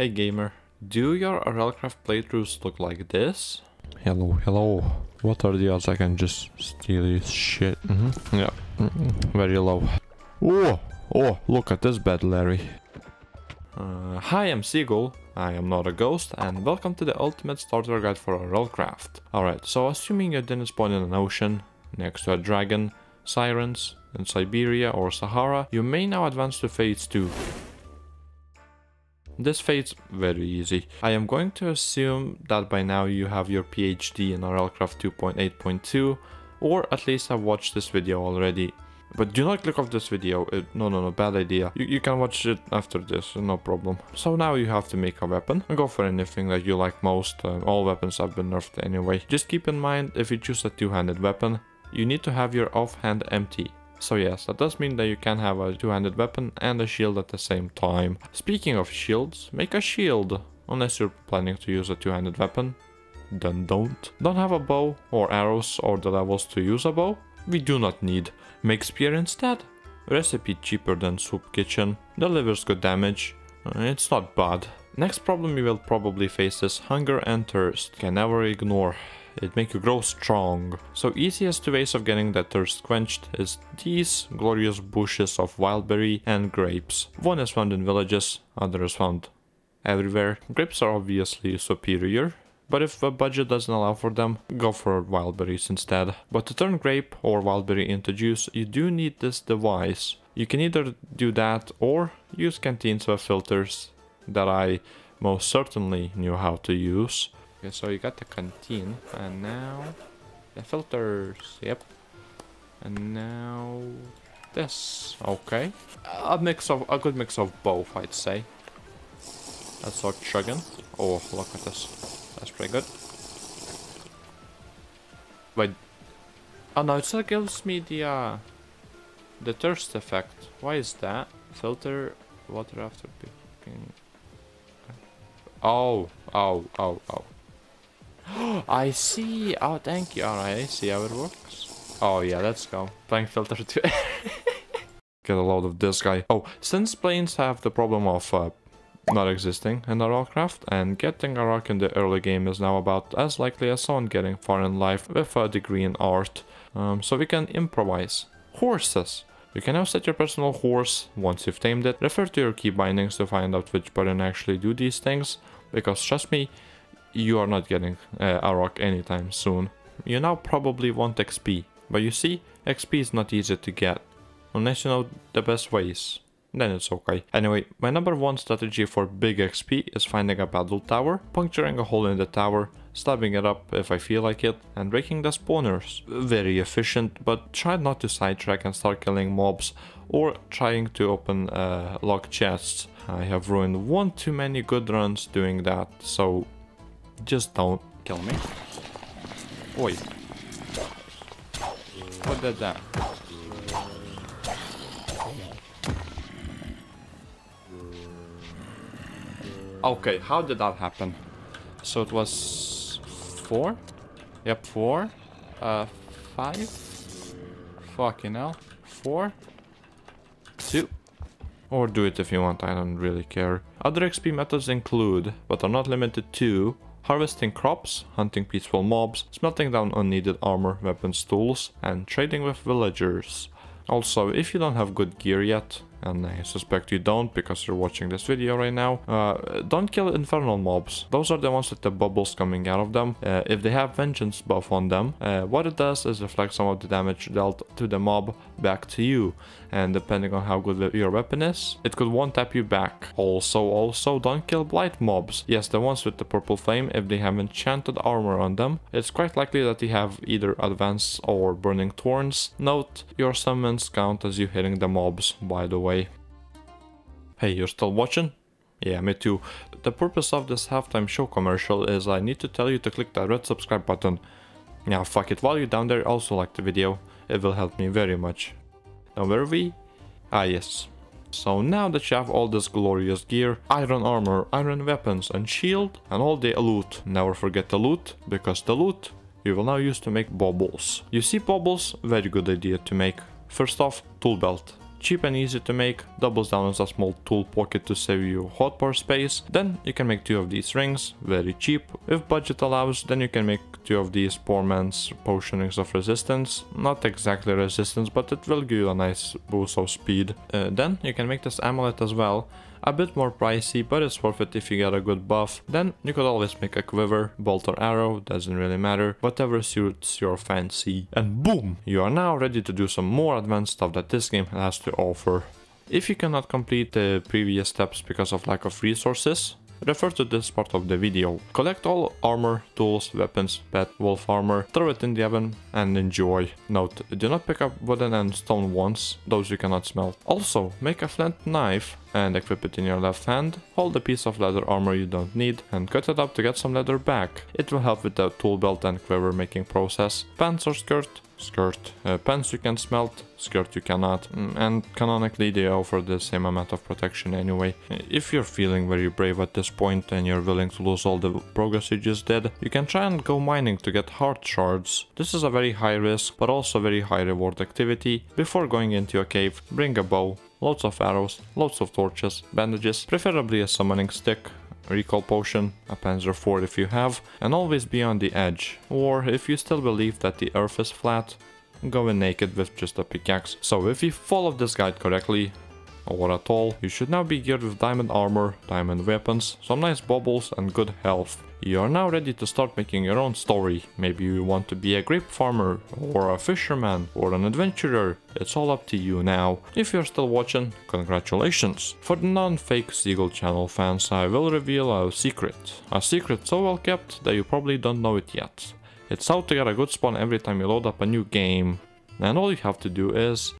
Hey gamer, do your RLCraft playthroughs look like this? Hello, hello. What are the odds I can just steal this shit? Mm -hmm. Yeah, mm very low. Oh, oh, look at this bed, Larry. Uh, hi, I'm Ceagle. I am not a ghost, and welcome to the ultimate starter guide for RLCraft. Alright, so assuming you didn't spawn in an ocean, next to a dragon, sirens, in Siberia or Sahara, you may now advance to phase 2. This fade's very easy. I am going to assume that by now you have your PhD in RLCraft 2.8.2 or at least have watched this video already. But do not click off this video, it, no no no, bad idea. You, you, can watch it after this, no problem. So now you have to make a weapon. Go for anything that you like most, uh, all weapons have been nerfed anyway. Just keep in mind, if you choose a two-handed weapon, you need to have your offhand empty. So yes, that does mean that you can have a two-handed weapon and a shield at the same time. Speaking of shields, make a shield, unless you're planning to use a two-handed weapon. Then don't. Don't have a bow or arrows or the levels to use a bow? We do not need. Make spear instead. Recipe cheaper than soup kitchen. Delivers good damage. It's not bad. Next problem you will probably face is hunger and thirst. Can never ignore it make you grow strong. So easiest ways of getting that thirst quenched is these glorious bushes of wildberry and grapes. One is found in villages, other is found everywhere. Grapes are obviously superior, but if a budget doesn't allow for them, go for wildberries instead. But to turn grape or wildberry into juice, you do need this device. You can either do that or use canteens with filters that I most certainly knew how to use. Okay, so you got the canteen, and now the filters, yep. And now this, okay. A mix of, a good mix of both, I'd say. Let's start chugging. Oh, look at this. That's pretty good. Wait. Oh no, it still gives me the, uh, the thirst effect. Why is that? Filter water after picking. Oh, oh, oh, oh. I see. Oh, thank you. Alright, I see how it works. Oh, yeah, let's go. Playing filter to Get a load of this guy. Oh, since planes have the problem of uh, not existing in RLCraft, and getting a roc in the early game is now about as likely as someone getting far in life with a degree in art. Um, so we can improvise. Horses. You can now set your personal horse once you've tamed it. Refer to your key bindings to find out which button actually do these things, because trust me, you are not getting uh, a roc anytime soon. You now probably want XP, but you see, XP is not easy to get, unless you know the best ways. Then it's okay. Anyway, my number one strategy for big XP is finding a battle tower, puncturing a hole in the tower, stabbing it up if I feel like it, and breaking the spawners. Very efficient, but try not to sidetrack and start killing mobs or trying to open uh, locked chests. I have ruined one too many good runs doing that, so just don't kill me. Oi. What did that? Okay, how did that happen? So it was four? Yep, four. Uh, five? Fucking hell. Four? Two. Or do it if you want, I don't really care. Other XP methods include, but are not limited to, harvesting crops, hunting peaceful mobs, smelting down unneeded armor, weapons, tools, and trading with villagers. Also, if you don't have good gear yet, and I suspect you don't because you're watching this video right now. Uh, don't kill infernal mobs. Those are the ones with the bubbles coming out of them. Uh, if they have vengeance buff on them, uh, what it does is reflect some of the damage dealt to the mob back to you. And depending on how good your weapon is, it could one-tap you back. Also, also, don't kill blight mobs. Yes, the ones with the purple flame, if they have enchanted armor on them, it's quite likely that they have either advance or burning thorns. Note, your summons count as you hitting the mobs, by the way. Hey, you're still watching? Yeah, me too. The purpose of this halftime show commercial is I need to tell you to click that red subscribe button. Yeah, fuck it, while you're down there, also like the video. It will help me very much. Now where are we? Ah yes. So now that you have all this glorious gear, iron armor, iron weapons and shield, and all the loot, never forget the loot, because the loot you will now use to make baubles. You see baubles? Very good idea to make. First off, tool belt. Cheap and easy to make, doubles down as a small tool pocket to save you hotbar space. Then you can make two of these rings, very cheap. If budget allows, then you can make two of these poor man's potion rings of resistance. Not exactly resistance, but it will give you a nice boost of speed. Uh, then you can make this amulet as well. A bit more pricey, but it's worth it if you get a good buff. Then you could always make a quiver, bolt or arrow, doesn't really matter, whatever suits your fancy. And boom! You are now ready to do some more advanced stuff that this game has to offer. If you cannot complete the previous steps because of lack of resources, refer to this part of the video. Collect all armor, tools, weapons, pet, wolf armor, throw it in the oven and enjoy. Note, do not pick up wooden and stone ones, those you cannot smelt. Also, make a flint knife and equip it in your left hand. Hold a piece of leather armor you don't need and cut it up to get some leather back. It will help with the tool belt and quiver making process. Pants or skirt? Skirt. Uh, pants you can smelt, skirt you cannot. Mm, and canonically they offer the same amount of protection anyway. If you're feeling very brave at this point and you're willing to lose all the progress you just did, you can try and go mining to get heart shards. This is a very high risk but also very high reward activity. Before going into a cave, bring a bow, loads of arrows, loads of torches, bandages, preferably a summoning stick, recall potion, a panzer 4 if you have, and always be on the edge. Or if you still believe that the earth is flat, go in naked with just a pickaxe. So if you follow this guide correctly, or at all, you should now be geared with diamond armor, diamond weapons, some nice bubbles and good health. You are now ready to start making your own story. Maybe you want to be a grape farmer, or a fisherman, or an adventurer. It's all up to you now. If you're still watching, congratulations. For the non-fake Ceagle channel fans, I will reveal a secret. A secret so well kept that you probably don't know it yet. It's how to get a good spawn every time you load up a new game. And all you have to do is